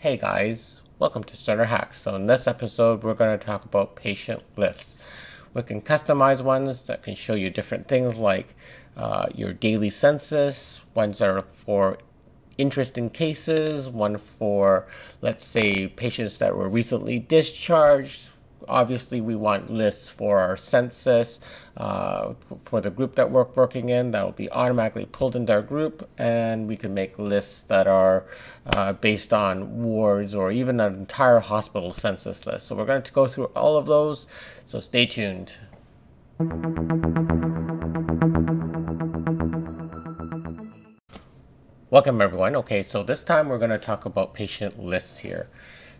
Hey guys, welcome to Cerner Hacks. So in this episode, we're going to talk about patient lists. We can customize ones that can show you different things like uh, your daily census, ones that are for interesting cases, one for, let's say, patients that were recently discharged, obviously we want lists for our census uh, for the group that we're working in that will be automatically pulled into our group and we can make lists that are uh, based on wards or even an entire hospital census list so we're going to go through all of those so stay tuned Welcome everyone. Okay, so this time we're going to talk about patient lists here.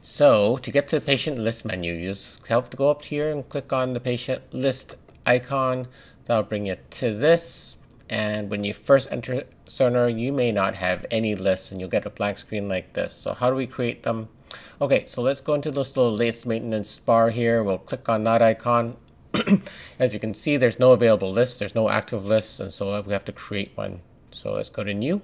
So to get to the patient list menu, you just have to go up here and click on the patient list icon. That'll bring you to this. And when you first enter Cerner, you may not have any lists and you'll get a blank screen like this. So how do we create them? Okay, so let's go into this little list maintenance bar here. We'll click on that icon. As you can see, there's no available lists. There's no active lists. And so we have to create one. So let's go to new.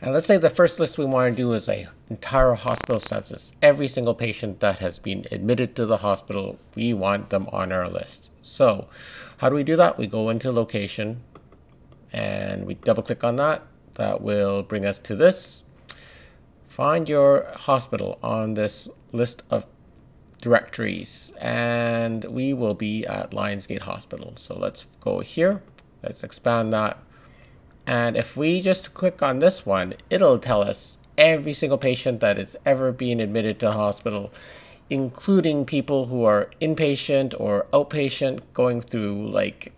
And let's say the first list we want to do is a entire hospital census. Every single patient that has been admitted to the hospital, we want them on our list. So how do we do that? We go into location and we double click on that. That will bring us to this. Find your hospital on this list of directories and we will be at Lionsgate Hospital. So let's go here. Let's expand that and if we just click on this one, it'll tell us every single patient that is ever being admitted to hospital, including people who are inpatient or outpatient going through like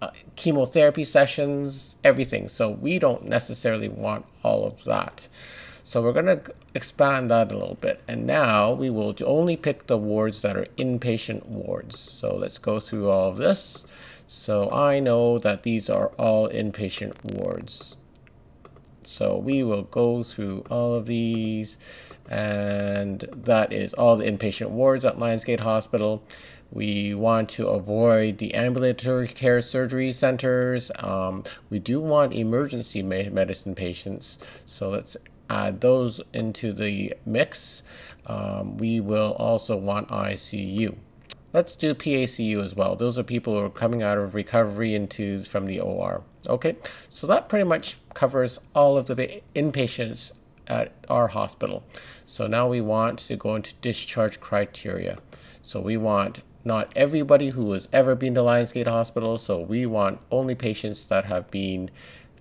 uh, chemotherapy sessions, everything. So we don't necessarily want all of that. So we're going to expand that a little bit. And now we will only pick the wards that are inpatient wards. So let's go through all of this. So I know that these are all inpatient wards. So we will go through all of these and that is all the inpatient wards at Lionsgate Hospital. We want to avoid the ambulatory care surgery centers. Um, we do want emergency medicine patients. So let's add those into the mix. Um, we will also want ICU. Let's do PACU as well. Those are people who are coming out of recovery into from the OR. Okay, so that pretty much covers all of the inpatients at our hospital. So now we want to go into discharge criteria. So we want not everybody who has ever been to Lionsgate Hospital. So we want only patients that have been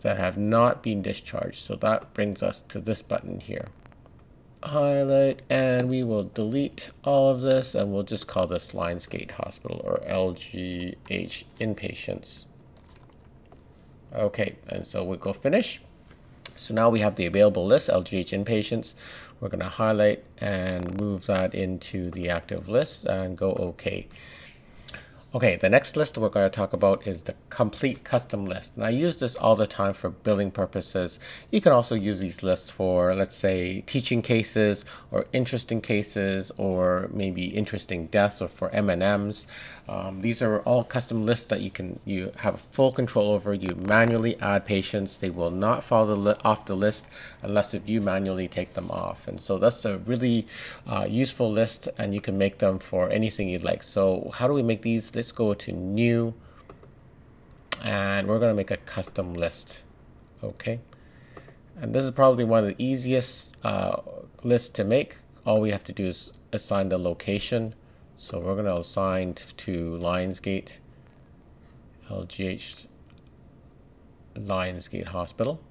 that have not been discharged. So that brings us to this button here highlight and we will delete all of this and we'll just call this Lionsgate Hospital or LGH inpatients. Okay, and so we'll go finish. So now we have the available list, LGH inpatients. We're going to highlight and move that into the active list and go OK. Okay, the next list we're going to talk about is the complete custom list. And I use this all the time for billing purposes. You can also use these lists for, let's say, teaching cases or interesting cases or maybe interesting deaths or for M&Ms. Um, these are all custom lists that you can you have full control over. You manually add patients. They will not fall the off the list unless if you manually take them off. And so that's a really uh, useful list and you can make them for anything you'd like. So how do we make these? Let's go to new and we're going to make a custom list. Okay. And this is probably one of the easiest uh, lists to make. All we have to do is assign the location. So we're going to assign to Lionsgate, LGH Lionsgate Hospital.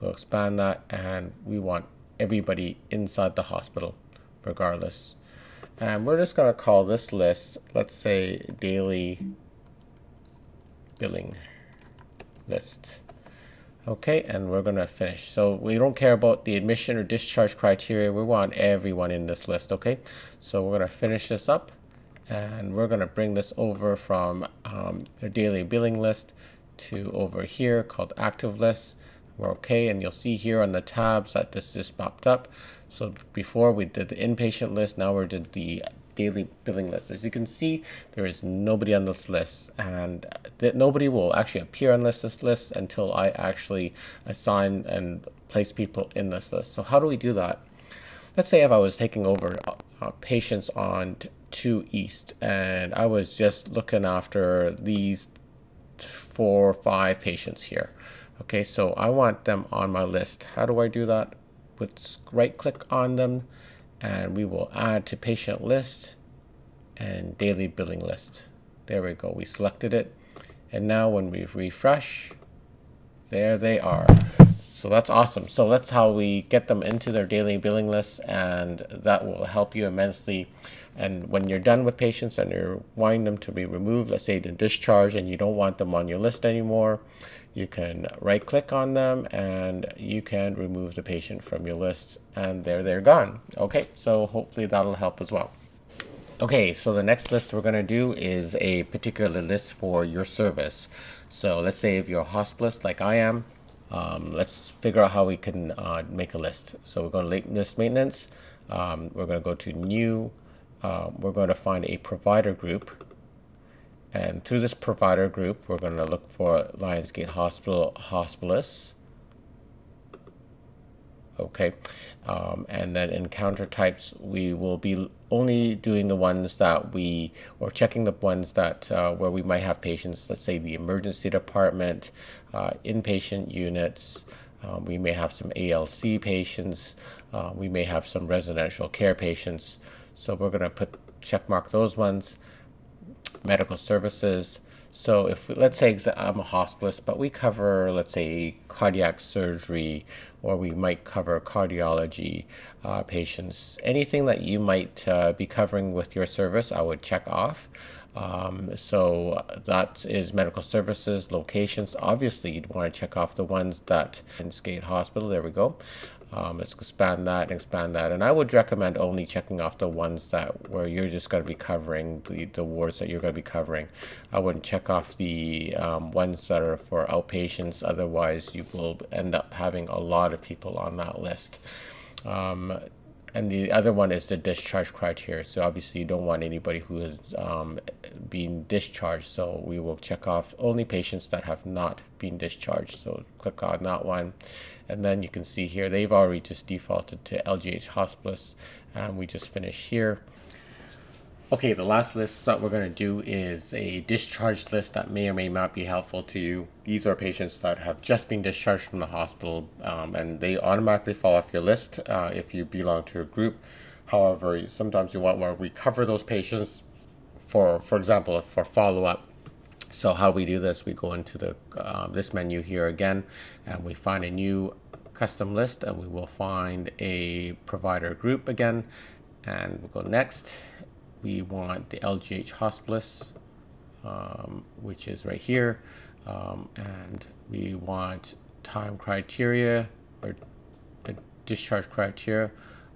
We'll expand that and we want everybody inside the hospital regardless. And we're just going to call this list, let's say daily billing list. Okay, and we're going to finish. So we don't care about the admission or discharge criteria. We want everyone in this list, okay? So we're going to finish this up and we're going to bring this over from um, the daily billing list to over here called active list. We're okay, and you'll see here on the tabs that this just popped up. So before we did the inpatient list, now we did the daily billing list. As you can see, there is nobody on this list and that nobody will actually appear on this, list until I actually assign and place people in this list. So how do we do that? Let's say if I was taking over uh, patients on 2 East and I was just looking after these four or five patients here. Okay, so I want them on my list. How do I do that? Let's right click on them and we will add to patient list and daily billing list. There we go. We selected it. And now when we refresh, there they are. So that's awesome. So that's how we get them into their daily billing list and that will help you immensely. And when you're done with patients and you're wanting them to be removed, let's say they're discharged and you don't want them on your list anymore, you can right click on them and you can remove the patient from your list and there they're gone. Okay, so hopefully that'll help as well. Okay, so the next list we're going to do is a particular list for your service. So let's say if you're a hospitalist like I am, um, let's figure out how we can uh, make a list. So we're going to list maintenance. Um, we're going to go to new. Uh, we're going to find a provider group and through this provider group, we're going to look for Lionsgate Hospital hospitalists. Okay. Um, and then encounter types, we will be only doing the ones that we, or checking the ones that uh, where we might have patients, let's say the emergency department, uh, inpatient units, um, we may have some ALC patients, uh, we may have some residential care patients. So we're going to put check mark those ones medical services. So if let's say I'm a hospitalist, but we cover let's say cardiac surgery, or we might cover cardiology uh, patients, anything that you might uh, be covering with your service, I would check off. Um, so that is medical services, locations. Obviously, you'd want to check off the ones that Lionsgate Hospital. There we go. Um, let's expand that and expand that. And I would recommend only checking off the ones that where you're just going to be covering the, the wards that you're going to be covering. I wouldn't check off the um, ones that are for outpatients. Otherwise, you will end up having a lot of people on that list. Um, and the other one is the discharge criteria. So obviously you don't want anybody who has um, been discharged. So we will check off only patients that have not been discharged. So click on that one. And then you can see here, they've already just defaulted to LGH hospice. And we just finish here. Okay, the last list that we're going to do is a discharge list that may or may not be helpful to you. These are patients that have just been discharged from the hospital um, and they automatically fall off your list uh, if you belong to a group. However, sometimes you want to recover those patients for, for example, for follow-up. So how we do this, we go into the uh, this menu here again and we find a new custom list and we will find a provider group again and we'll go next we want the LGH hospice, um, which is right here. Um, and we want time criteria or discharge criteria.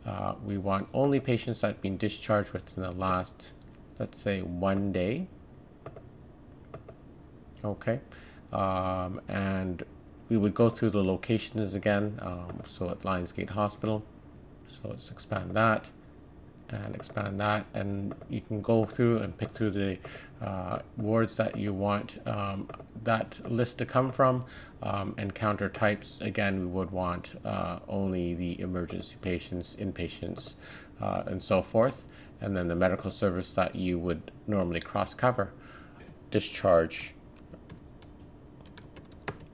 Uh, we want only patients that have been discharged within the last, let's say, one day. Okay. Um, and we would go through the locations again. Um, so at Lionsgate Hospital. So let's expand that and expand that. And you can go through and pick through the uh, words that you want um, that list to come from um, and counter types. Again we would want uh, only the emergency patients inpatients uh, and so forth. And then the medical service that you would normally cross cover. Discharge.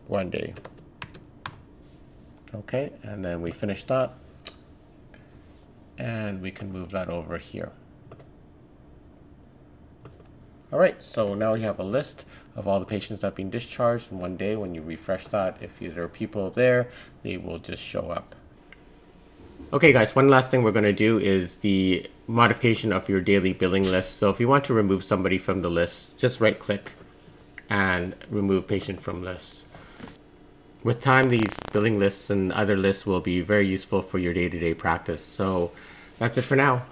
One day. Okay and then we finish that and we can move that over here. All right, so now we have a list of all the patients that have been discharged in one day. When you refresh that, if there are people there, they will just show up. Okay guys, one last thing we're going to do is the modification of your daily billing list. So if you want to remove somebody from the list, just right click and remove patient from list. With time, these billing lists and other lists will be very useful for your day-to-day -day practice. So that's it for now.